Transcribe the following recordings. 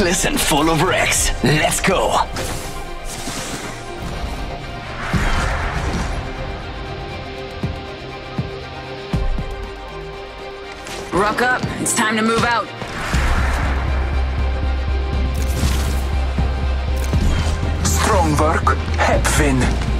reckless and full of wrecks. Let's go. Ruck up. It's time to move out. Strong work. Hepvin.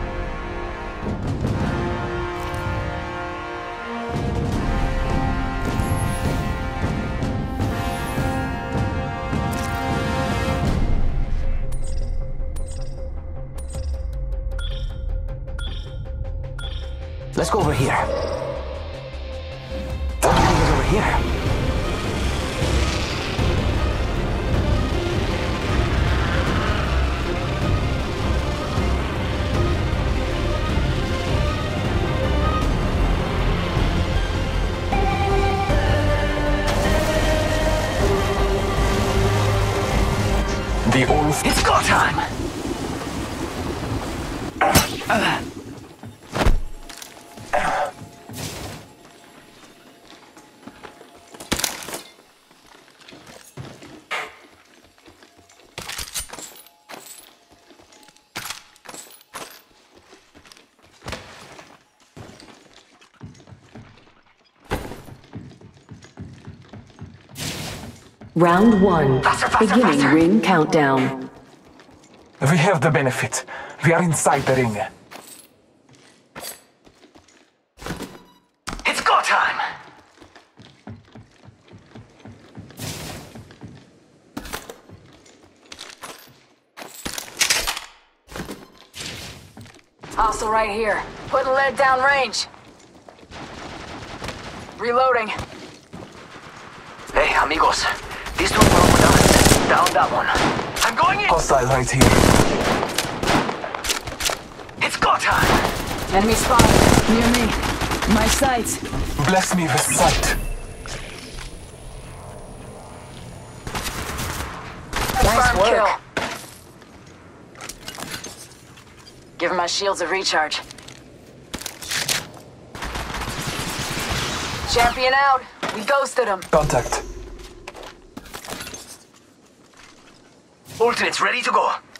Round one. Faster, faster, Beginning faster. ring countdown. We have the benefit. We are inside the ring. It's go time. Hostile right here. Putting lead down range. Reloading. Hey, amigos. These two were with us. Down that one. I'm going in. Hostile right here. It's go time. Enemy spotted. Near me. My sights. Bless me with sight. Nice work. Giving my shields a recharge. Champion out. We ghosted him. Contact. Alternates ready to go.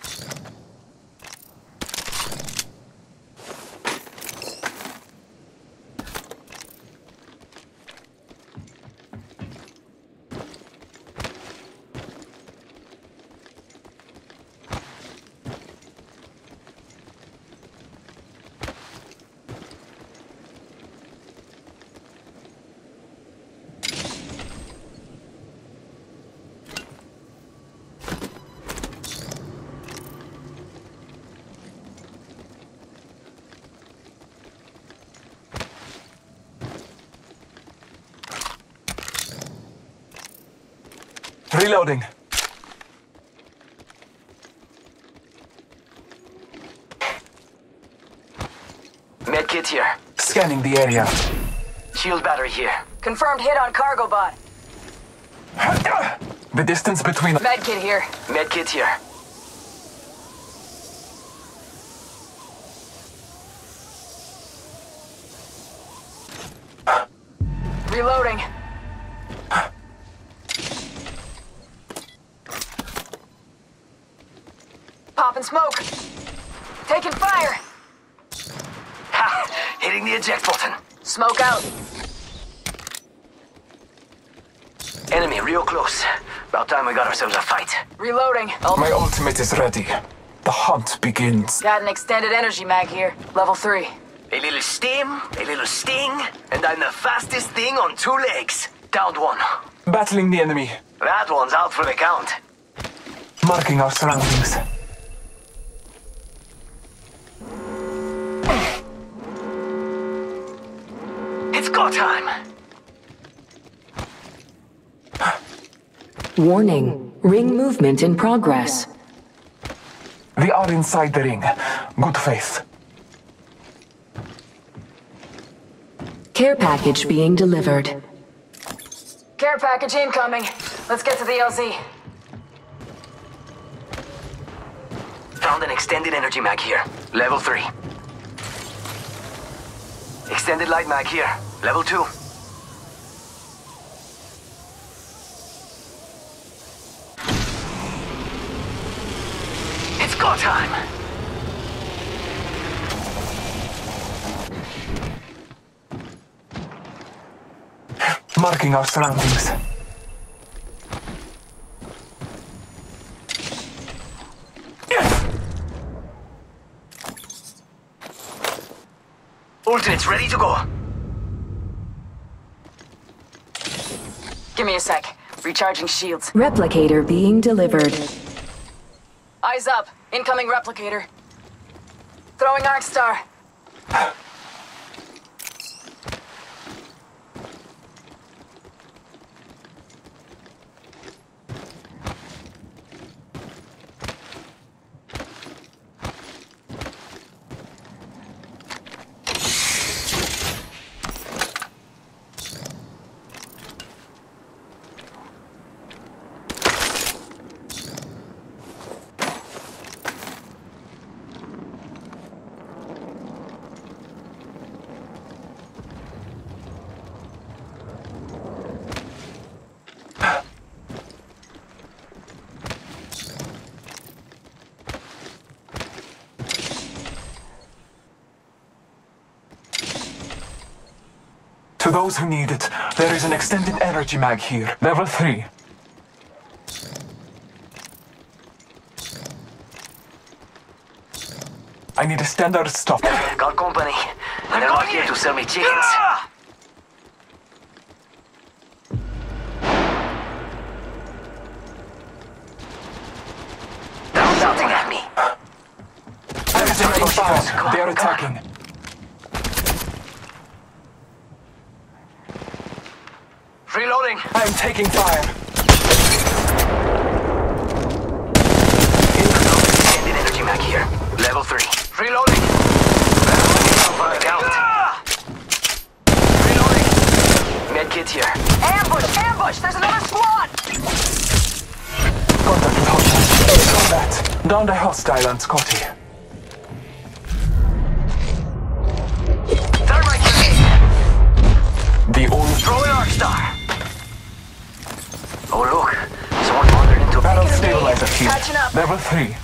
Reloading. Medkit here. Scanning the area. Shield battery here. Confirmed hit on cargo bot. The distance between Medkit here. Medkit here. Reloading. Popping smoke. Taking fire. Ha! Hitting the eject button. Smoke out. Enemy real close. About time we got ourselves a fight. Reloading. My ultimate is ready. The hunt begins. got an extended energy mag here. Level 3. A little steam, a little sting, and I'm the fastest thing on two legs. Downed one. Battling the enemy. That one's out for the count. Marking our surroundings. It's time. Warning. Ring movement in progress. We are inside the ring. Good faith. Care package being delivered. Care package incoming. Let's get to the LZ. Found an extended energy mag here. Level 3. Extended light mag here. Level 2. It's go time! Marking our surroundings. Alternates ready to go. Give me a sec. Recharging shields. Replicator being delivered. Eyes up. Incoming replicator. Throwing Arc Star. To those who need it, there is an extended energy mag here. Level 3. I need a standard stop. Got company. They're not here to sell me chickens. Ah! They're shouting at me. I am taking fire. Come on, They are come on. attacking. Reloading. I am taking fire. Extended energy mag here. Level 3. Reloading. Look out. Reloading. Medkit here. Ambush! Ambush! There's another squad! Contact with hostile. Combat. Down the hostile and Scotty. Thermite. The only Throw an arc star. Me. stabilizer here. Catching up. Level 3.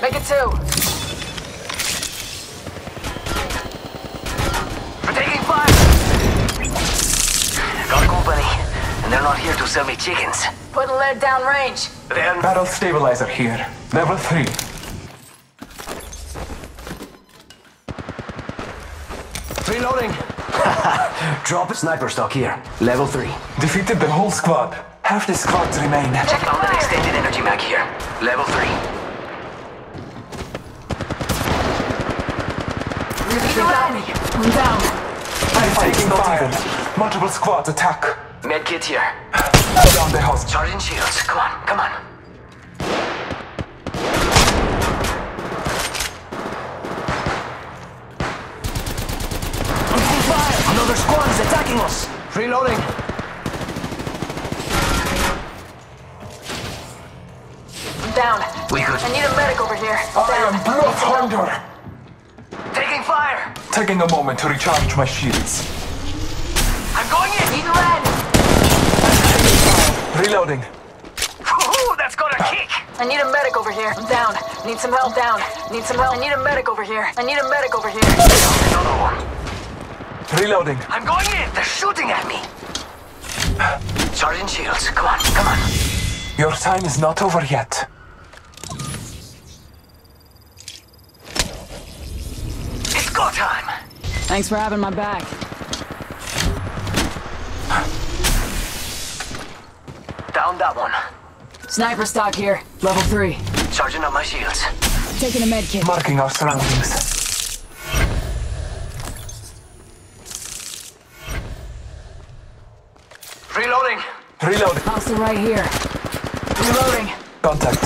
Make it two. For taking fire. Got company. And they're not here to sell me chickens. Putting lead down range. Then Battle stabilizer here. Level 3. Drop a sniper stock here. Level 3. Defeated the whole squad. Half the squads remain. Check out an extended energy mag here. Level 3. They got me. I'm down. I'm taking fire. Multiple squads attack. Medkit here. Down the house. Charging shields. Come on, come on. Is attacking us. Reloading. I'm down. We could. I need a medic over here. I'm I am blue of. Taking fire. Taking a moment to recharge my shields. I'm going in. Need lead. Reloading. Ooh, that's got kick. I need a medic over here. I'm down. Need some help. Down. Need some help. I need a medic over here. I need a medic over here. Another one. Reloading. I'm going in. They're shooting at me. Charging shields. Come on, come on. Your time is not over yet. It's go time. Thanks for having my back. Down that one. Sniper stock here. Level three. Charging up my shields. Taking a med kit. Marking our surroundings. Reload. Hostile right here. Reloading. Contact.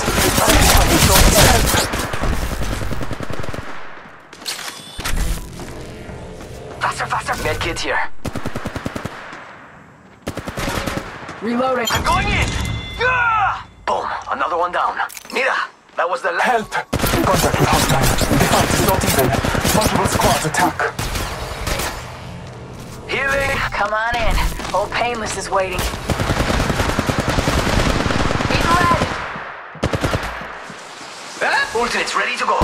Faster, faster. Medkit here. Reloading. I'm going in. Yeah! Boom. Another one down. Mira, that was the last. Help! Contact with hostile. The fight is not even. Multiple squads attack. Healing. Come on in. Old Painless is waiting. Ultimate's ready to go.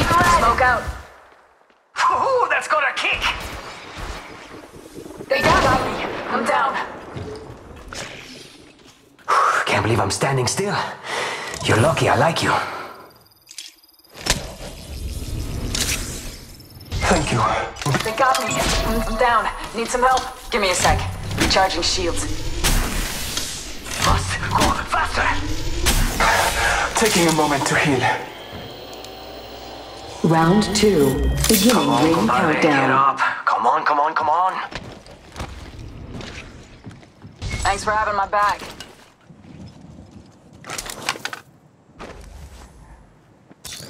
Red. Smoke out. Ooh, that's got a kick. They got me. I'm down. Can't believe I'm standing still. You're lucky I like you. Thank you. They got me. I'm down. Need some help? Give me a sec. Recharging shields. Must. Taking a moment to heal. Round two. Beginning Come on, ring compadre, get countdown. up. Come on, come on, come on. Thanks for having my back.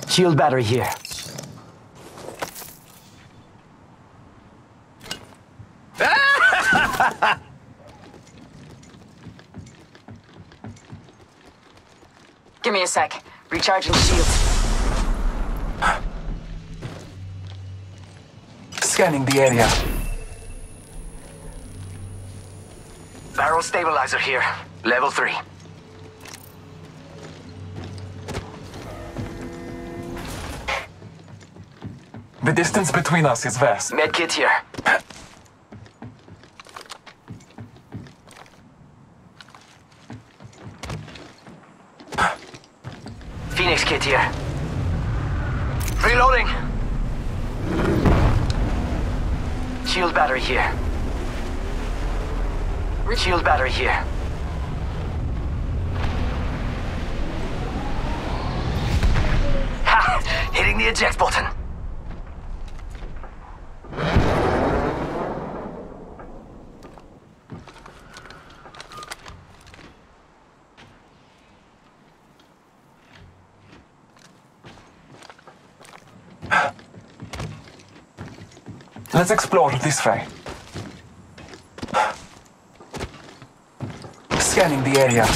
Shield battery here. Give me a sec. Recharging shields. Scanning the area. Barrel stabilizer here. Level 3. The distance between us is vast. Medkit here. Kit here. Reloading. Shield battery here. Shield battery here. Ha! Hitting the eject button. Let's explore this way. Scanning the area.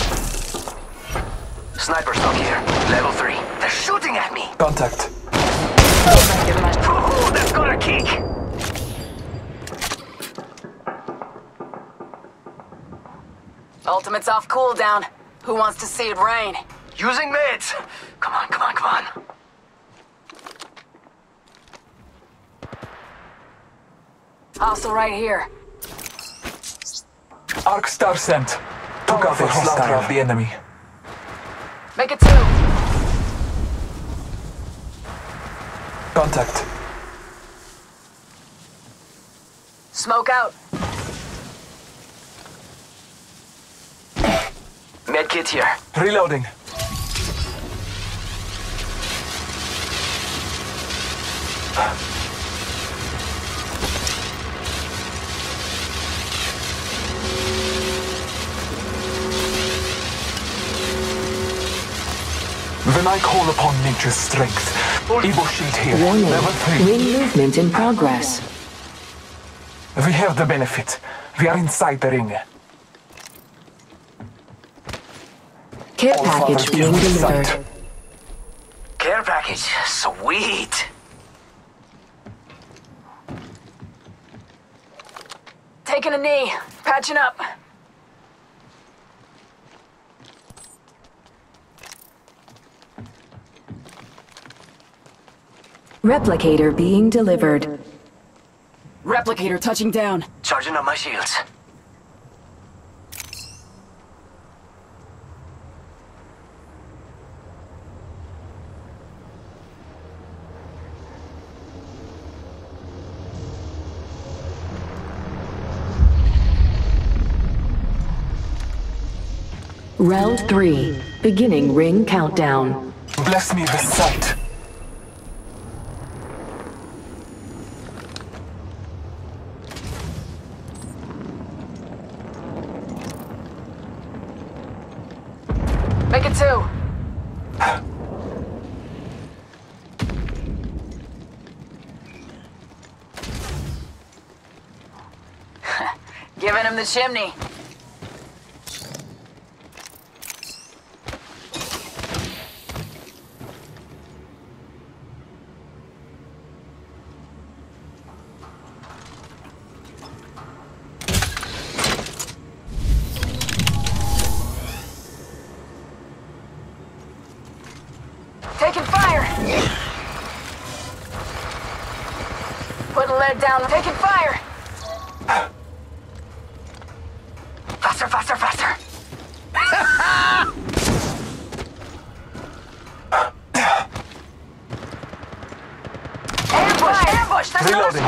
Sniper stock here. Level 3. They're shooting at me. Contact. Give my Ooh, that's got a kick. ultimate's off cooldown. Who wants to see it rain? Using meds. Come on, come on, come on. Hostile right here. Arc Star sent. Took oh. out the slaughter of the enemy. Make it two. Contact. Smoke out. Medkit here. Reloading. When I call upon nature's strength, Evo Shield here, Warning. level 3. Ring movement in progress. We have the benefit. We are inside the ring. Care All package being delivered. sight. Care package. Sweet. Taking a knee. Patching up. Replicator being delivered. Replicator touching down. Charging up my shields. Round three. Beginning ring countdown. Bless me with sight. Make it two. Giving him the chimney. Taking fire! Putting lead down, taking fire! Faster, faster, faster! ambush, ambush! That's another Reloading.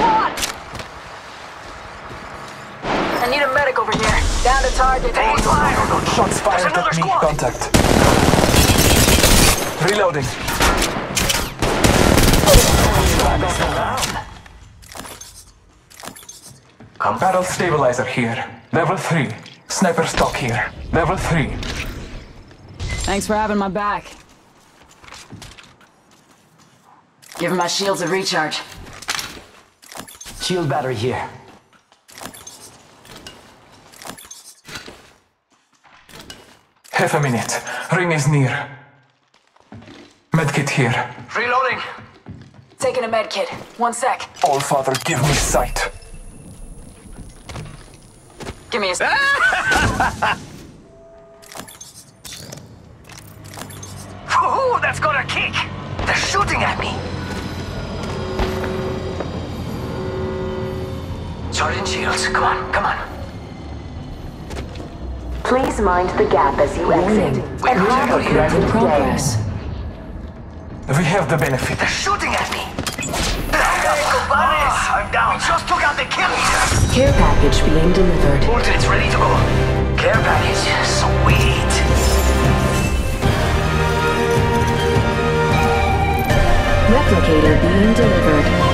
I need a medic over here. Down to target. Taking fire. Shots fired There's at me. squad. Contact. Reloading. Come Barrel stabilizer here. Level 3. Sniper stock here. Level 3. Thanks for having my back. Giving my shields a recharge. Shield battery here. Half a minute. Ring is near. Medkit here. Reloading. Taking a medkit. One sec. All Father, give me sight. Give me a sec. Ooh, that's got a kick. They're shooting at me. Charging shields. Come on, come on. Please mind the gap as you exit. We're out of here. in progress. We have the benefit. They're shooting at me. Ah, I'm down. We just took out the kill leader. Care package being delivered. Alternates ready to go. Care package. Sweet. Replicator being delivered.